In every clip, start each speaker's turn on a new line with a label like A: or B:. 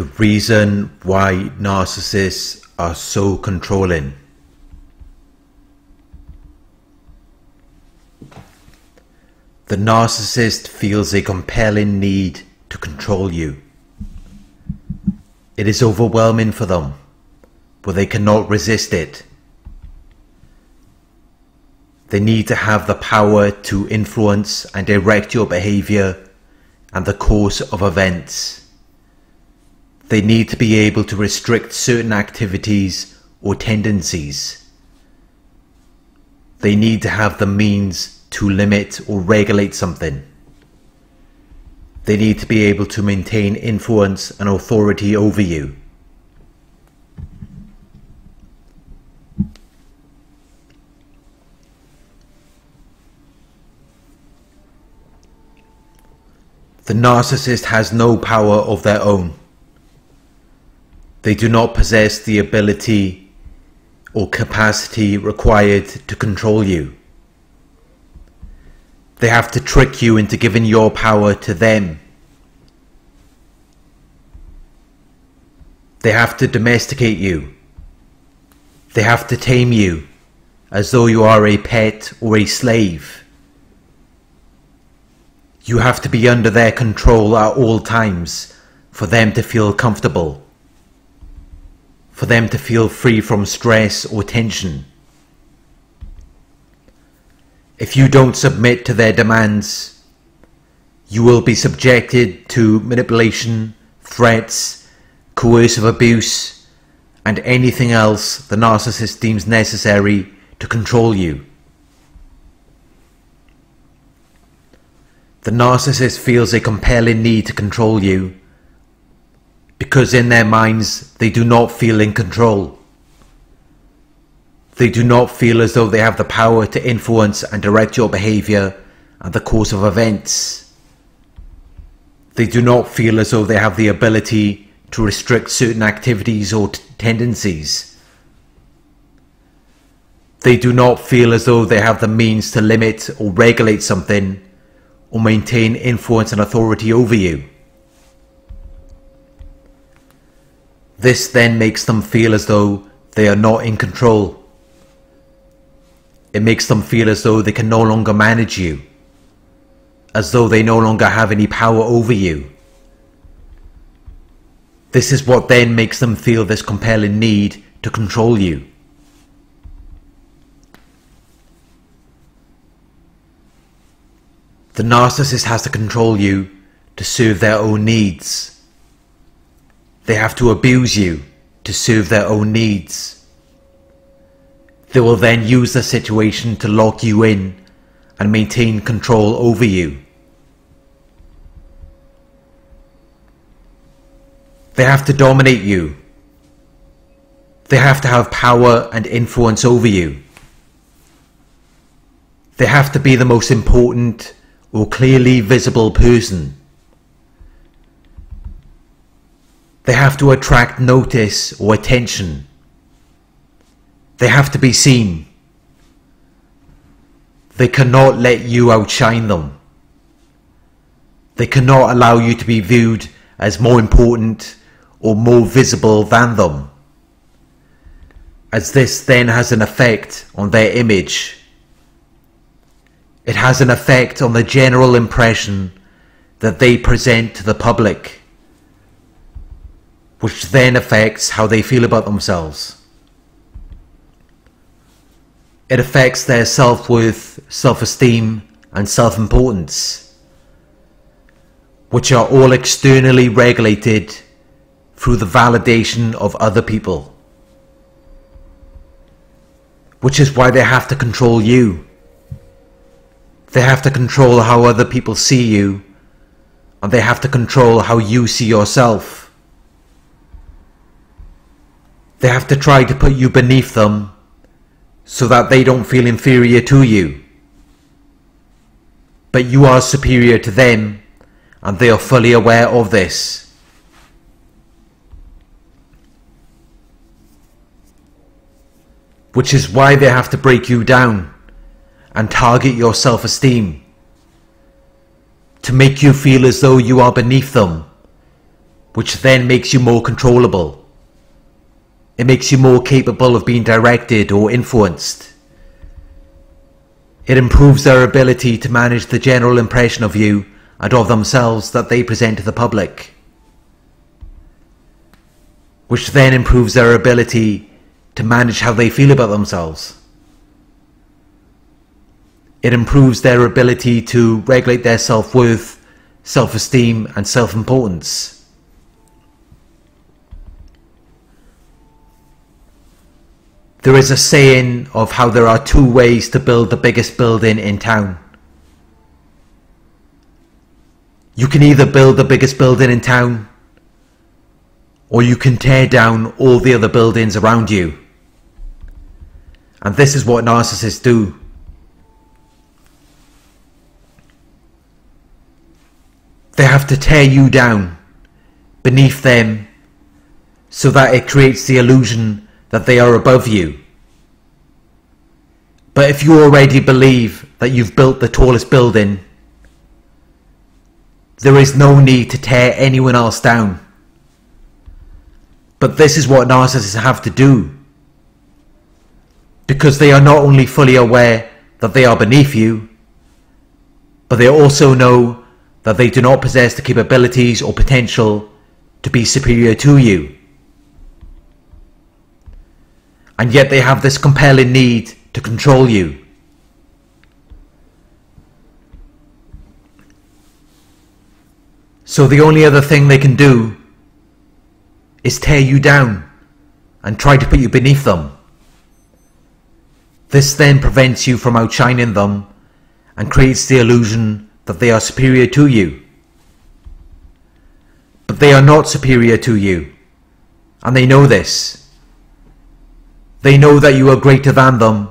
A: the reason why narcissists are so controlling. The narcissist feels a compelling need to control you. It is overwhelming for them, but they cannot resist it. They need to have the power to influence and direct your behavior and the course of events. They need to be able to restrict certain activities or tendencies. They need to have the means to limit or regulate something. They need to be able to maintain influence and authority over you. The narcissist has no power of their own. They do not possess the ability or capacity required to control you. They have to trick you into giving your power to them. They have to domesticate you. They have to tame you as though you are a pet or a slave. You have to be under their control at all times for them to feel comfortable, for them to feel free from stress or tension. If you don't submit to their demands, you will be subjected to manipulation, threats, coercive abuse, and anything else the narcissist deems necessary to control you. The narcissist feels a compelling need to control you because in their minds they do not feel in control. They do not feel as though they have the power to influence and direct your behavior and the course of events. They do not feel as though they have the ability to restrict certain activities or tendencies. They do not feel as though they have the means to limit or regulate something or maintain influence and authority over you. This then makes them feel as though they are not in control. It makes them feel as though they can no longer manage you, as though they no longer have any power over you. This is what then makes them feel this compelling need to control you. The narcissist has to control you to serve their own needs. They have to abuse you to serve their own needs. They will then use the situation to lock you in and maintain control over you. They have to dominate you. They have to have power and influence over you. They have to be the most important or clearly visible person. They have to attract notice or attention. They have to be seen. They cannot let you outshine them. They cannot allow you to be viewed as more important or more visible than them, as this then has an effect on their image it has an effect on the general impression that they present to the public, which then affects how they feel about themselves. It affects their self-worth, self-esteem and self-importance, which are all externally regulated through the validation of other people. Which is why they have to control you they have to control how other people see you, and they have to control how you see yourself. They have to try to put you beneath them so that they don't feel inferior to you. But you are superior to them, and they are fully aware of this. Which is why they have to break you down and target your self-esteem to make you feel as though you are beneath them, which then makes you more controllable. It makes you more capable of being directed or influenced. It improves their ability to manage the general impression of you and of themselves that they present to the public, which then improves their ability to manage how they feel about themselves. It improves their ability to regulate their self worth, self esteem, and self importance. There is a saying of how there are two ways to build the biggest building in town. You can either build the biggest building in town, or you can tear down all the other buildings around you. And this is what narcissists do. They have to tear you down beneath them so that it creates the illusion that they are above you. But if you already believe that you've built the tallest building, there is no need to tear anyone else down. But this is what narcissists have to do. Because they are not only fully aware that they are beneath you, but they also know that they do not possess the capabilities or potential to be superior to you and yet they have this compelling need to control you. So the only other thing they can do is tear you down and try to put you beneath them. This then prevents you from outshining them and creates the illusion that they are superior to you. But they are not superior to you, and they know this. They know that you are greater than them,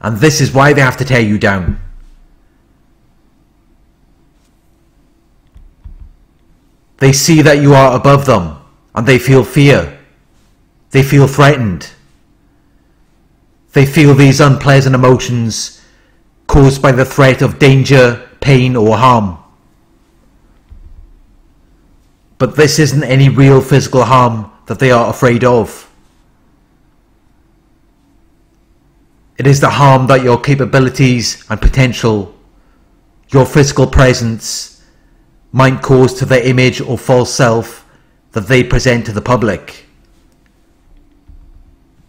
A: and this is why they have to tear you down. They see that you are above them, and they feel fear. They feel threatened. They feel these unpleasant emotions caused by the threat of danger, pain, or harm. But this isn't any real physical harm that they are afraid of. It is the harm that your capabilities and potential, your physical presence, might cause to their image or false self that they present to the public,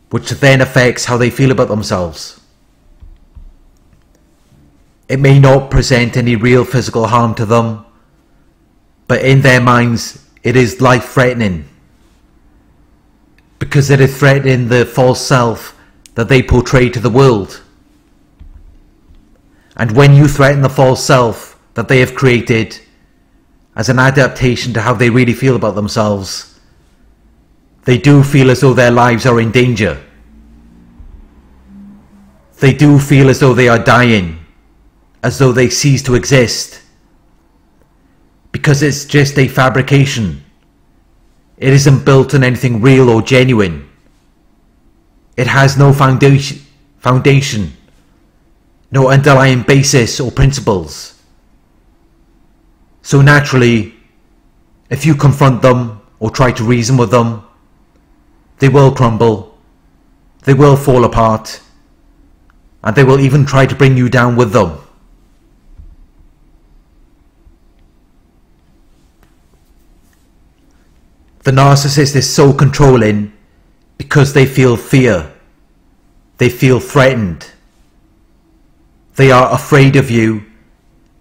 A: which then affects how they feel about themselves. It may not present any real physical harm to them, but in their minds it is life threatening because it is threatening the false self that they portray to the world. And when you threaten the false self that they have created as an adaptation to how they really feel about themselves, they do feel as though their lives are in danger. They do feel as though they are dying, as though they cease to exist. Because it's just a fabrication. It isn't built on anything real or genuine. It has no foundation, foundation, no underlying basis or principles. So naturally, if you confront them or try to reason with them, they will crumble, they will fall apart, and they will even try to bring you down with them. The narcissist is so controlling because they feel fear. They feel threatened. They are afraid of you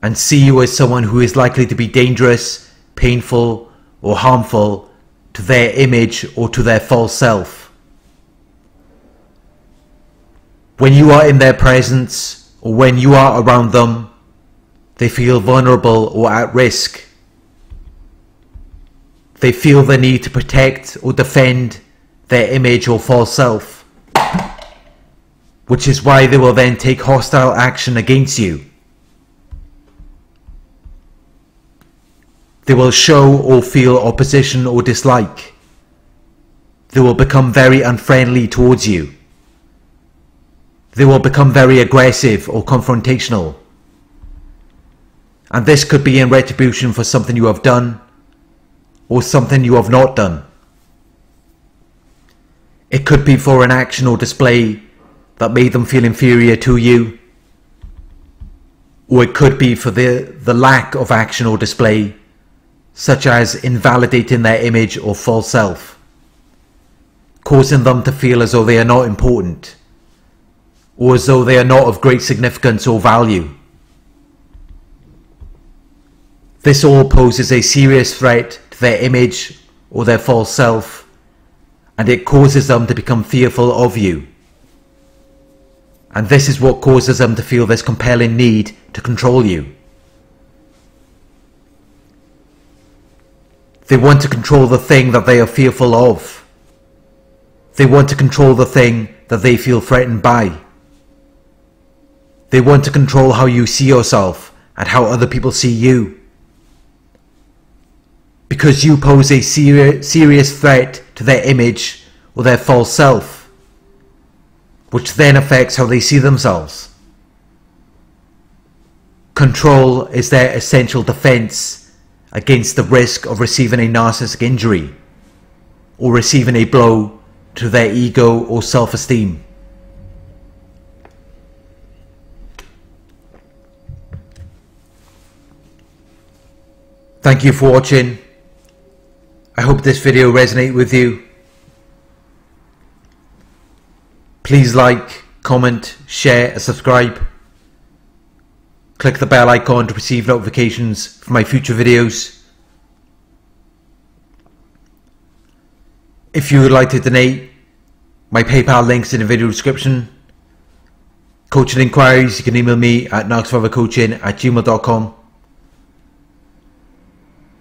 A: and see you as someone who is likely to be dangerous, painful, or harmful to their image or to their false self. When you are in their presence or when you are around them, they feel vulnerable or at risk. They feel the need to protect or defend their image or false self. Which is why they will then take hostile action against you. They will show or feel opposition or dislike. They will become very unfriendly towards you. They will become very aggressive or confrontational. And this could be in retribution for something you have done, or something you have not done. It could be for an action or display that made them feel inferior to you, or it could be for the, the lack of action or display, such as invalidating their image or false self, causing them to feel as though they are not important, or as though they are not of great significance or value. This all poses a serious threat to their image or their false self, and it causes them to become fearful of you. And this is what causes them to feel this compelling need to control you. They want to control the thing that they are fearful of. They want to control the thing that they feel threatened by. They want to control how you see yourself and how other people see you because you pose a seri serious threat to their image or their false self, which then affects how they see themselves. Control is their essential defense against the risk of receiving a narcissistic injury or receiving a blow to their ego or self-esteem. Thank you for watching. I hope this video resonated with you. Please like, comment, share and subscribe. Click the bell icon to receive notifications for my future videos. If you would like to donate, my PayPal links in the video description. Coaching inquiries, you can email me at narcsurvivorcoaching at gmail.com.